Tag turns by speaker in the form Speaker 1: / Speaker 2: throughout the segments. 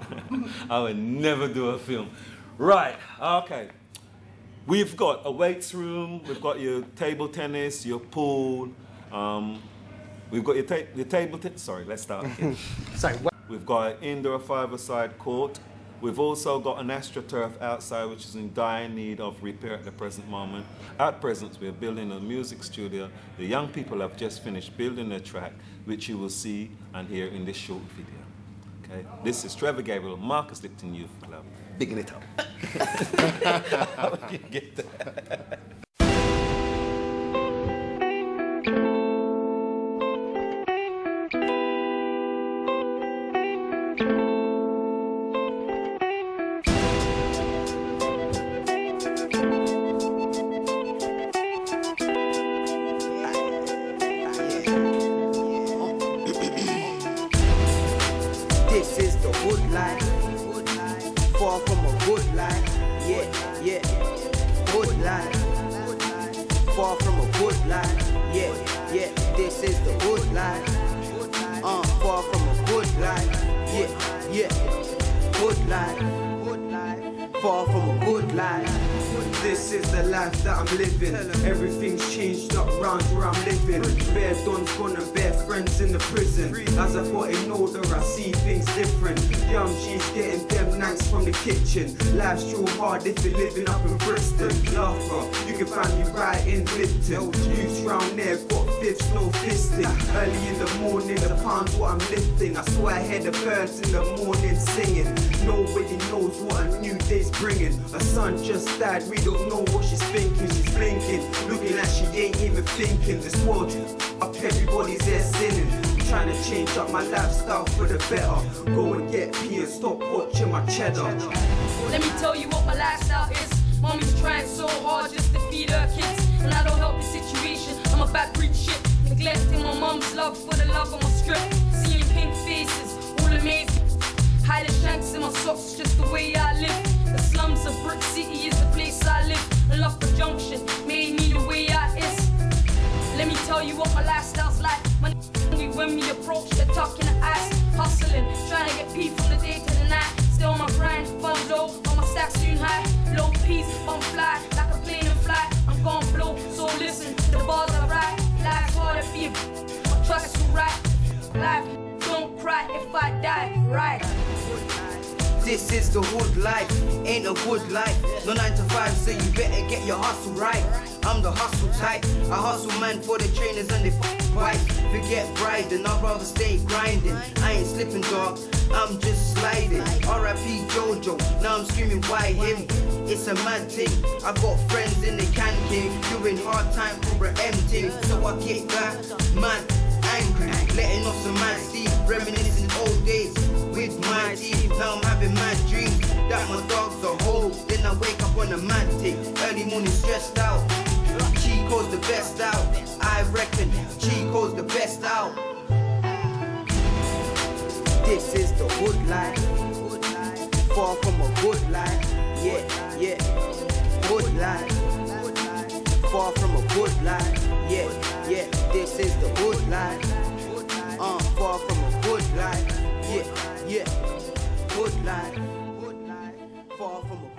Speaker 1: I would never do a film. Right, okay. We've got a weights room, we've got your table tennis, your pool, um, we've got your, ta- your table tennis. Sorry, let's start again.
Speaker 2: Sorry?
Speaker 1: We've got an indoor five-a-side court. We've also got an astroturf outside, which is in dire need of repair at the present moment. At present, we're building a music studio. The young people have just finished building a track, which you will see and hear in this short video. Okay, this is Trevor Gabriel, Marcus Lipton Youth Club.
Speaker 2: Bigging it up.
Speaker 1: How would you get that?
Speaker 3: This is the hood life. Far from a good life. Yeah, yeah. Hood life. Far from a good life. Yeah, yeah. This is the hood life. Uh, far from a good life. Yeah, yeah. Hood life. Far from a good life.
Speaker 4: This is the life that I'm living. Everything's changed up round where I'm living. Bare dons gone and bare friends in the prison. As I got in older, I see things different. Young G's getting them nights from the kitchen. Life's too hard if you're living up in Brixton. Laughter, you can find me right in Lipton. Youths round there got fifths, no fisting. Early in the morning, the pound's what I'm lifting. I swear I hear the birds in the morning singing. Nobody knows what a new day's bringing. A son just died, we don't know what she's thinking. She's blinking, looking like she ain't even thinking. This world up, everybody's there sinning. Trying to change up my lifestyle for the better. Go and get pee and stop watching my cheddar.
Speaker 5: Let me tell you what my lifestyle is. Mommy's trying so hard just to feed her kids, and I don't help the situation. I'm a bad breed shit, neglecting my mom's love for the love of my script. Seeing pink faces, all amazing. The shanks in my socks, just the way I live. Brick City is the place I live. And Loughborough Junction made me the way I is. Let me tell you what my lifestyle's like. My when we approach, they're talking the ass, hustling, trying to get P from the day to the night. Still my grind, funds low, on my stack soon high. Low peace, on fly, like a plane and fly. I'm gon' blow, so listen to the bars I write. Life's hard to be, I try to right. Life, don't cry if I die, right?
Speaker 3: This is the hood life, ain't a good life. No 9 to 5, so you better get your hustle right. I'm the hustle type, I hustle man for the trainers and they f wife. Forget bride, I'd rather stay grinding. I ain't slipping, dog, I'm just sliding. RIP Jojo, now I'm screaming, why him? It's a mad thing. I got friends in the can king, doing hard time for a thing. So I get back, man, angry, letting off some mad steam, reminiscing on a mad thing, early morning stressed out. Chico's the best out, I reckon. Chico's the best out. This is the hood life, far from a good life. Yeah, yeah, good life, far from a good life. Yeah, yeah, this is the hood life. Uh, far from a good life. Yeah, yeah, good life. Far from a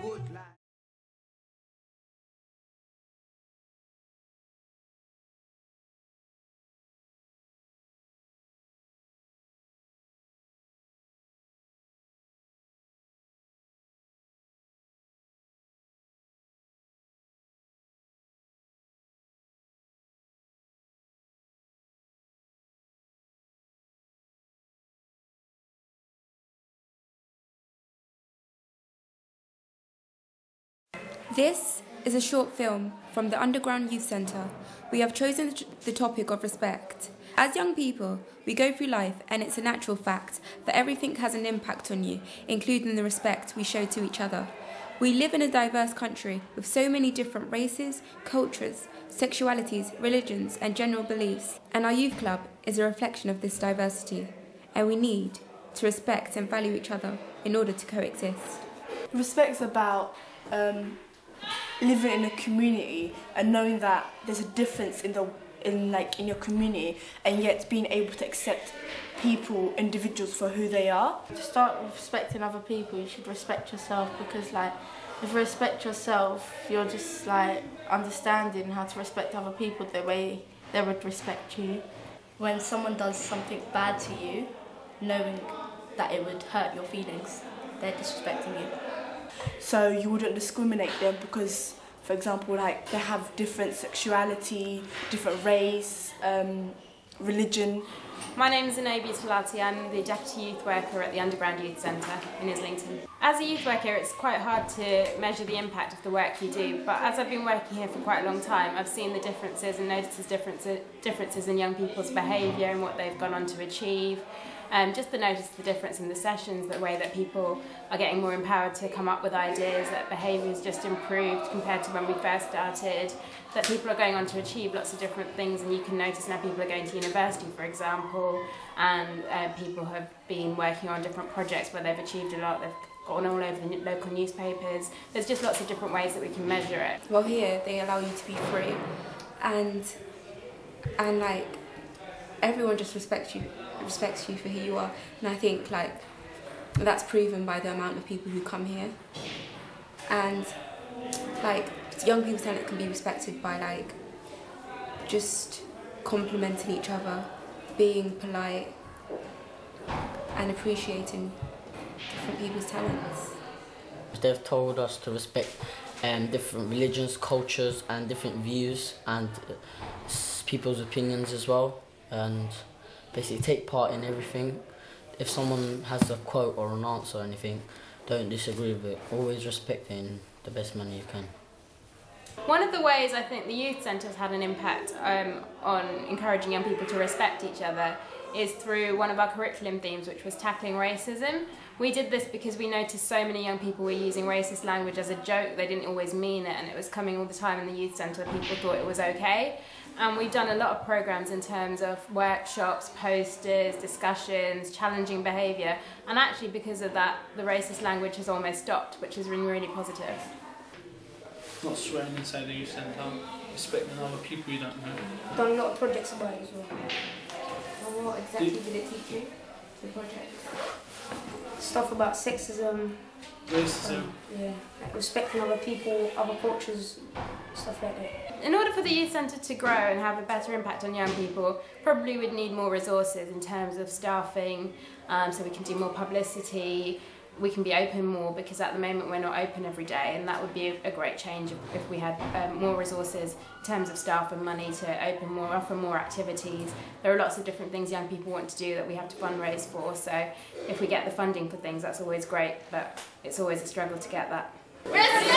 Speaker 6: This is a short film from the Underground Youth Centre. We have chosen the topic of respect. As young people, we go through life, and it's a natural fact that everything has an impact on you, including the respect we show to each other. We live in a diverse country with so many different races, cultures, sexualities, religions, and general beliefs, and our youth club is a reflection of this diversity, and we need to respect and value each other in order to coexist.
Speaker 7: Respect's about um, living in a community and knowing that there's a difference in the in like in your community and yet being able to accept people, individuals for who they are.
Speaker 2: To start with respecting other people, you should respect yourself because like if you respect yourself, you're just like understanding how to respect other people the way they would respect you.
Speaker 8: When someone does something bad to you, knowing that it would hurt your feelings, they're disrespecting you.
Speaker 7: So you wouldn't discriminate them because, for example, like they have different sexuality, different race, um, religion.
Speaker 9: My name is Zenobia Talati. I'm the Deputy Youth Worker at the Underground Youth Centre in Islington. As a youth worker, it's quite hard to measure the impact of the work you do, but as I've been working here for quite a long time, I've seen the differences and noticed differences, differences in young people's behaviour and what they've gone on to achieve. Um, just to notice the difference in the sessions, the way that people are getting more empowered to come up with ideas, that behaviour has just improved compared to when we first started, that people are going on to achieve lots of different things, and you can notice now people are going to university, for example, and uh, people have been working on different projects where they've achieved a lot. They've gone all over the local newspapers. There's just lots of different ways that we can measure it.
Speaker 6: Well, here they allow you to be free, and and like everyone just respects you respects you for who you are. And I think like that's proven by the amount of people who come here. And like young people's talent can be respected by like just complimenting each other, being polite and appreciating different people's talents.
Speaker 10: They've told us to respect um, different religions, cultures and different views and uh, people's opinions as well. And basically take part in everything. If someone has a quote or an answer or anything, don't disagree with it. Always respect it in the best manner you can.
Speaker 9: One of the ways I think the youth centre has had an impact um, on encouraging young people to respect each other is through one of our curriculum themes, which was tackling racism. We did this because we noticed so many young people were using racist language as a joke. They didn't always mean it, and it was coming all the time in the youth centre. People thought it was okay. And we've done a lot of programs in terms of workshops, posters, discussions, challenging behaviour. And actually, because of that, the racist language has almost stopped, which has been really positive.
Speaker 11: Not swearing inside the youth centre, respecting other people you don't know.
Speaker 12: Done a lot of projects about it as well.
Speaker 6: And what exactly did it teach you? The project?
Speaker 12: Stuff about sexism.
Speaker 11: Racism.
Speaker 12: Um, yeah, like respecting other people, other cultures, stuff like that.
Speaker 9: In order for the youth centre to grow and have a better impact on young people, probably we'd need more resources in terms of staffing, um, so we can do more publicity, we can be open more because at the moment we're not open every day and that would be a, a great change if, if we had um, more resources in terms of staff and money to open more, offer more activities. There are lots of different things young people want to do that we have to fundraise for so if we get the funding for things that's always great but it's always a struggle to get that. Respect!